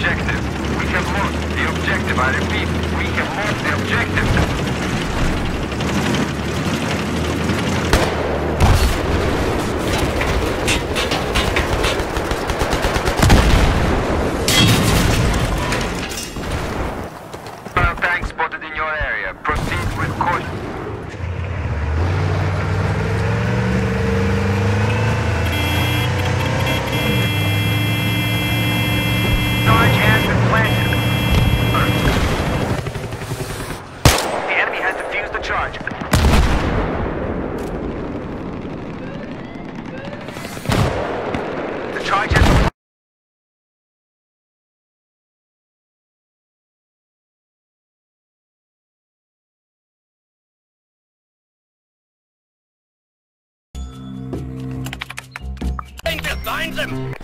objective. We have lost the objective. I repeat, we have lost the objective. Tank spotted in your area. Proceed with caution. charge. The charge is... Find them!